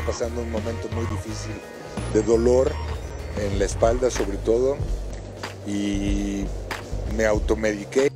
pasando un momento muy difícil de dolor en la espalda sobre todo y me automediqué.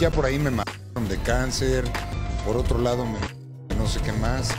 Ya por ahí me mataron de cáncer, por otro lado me no sé qué más.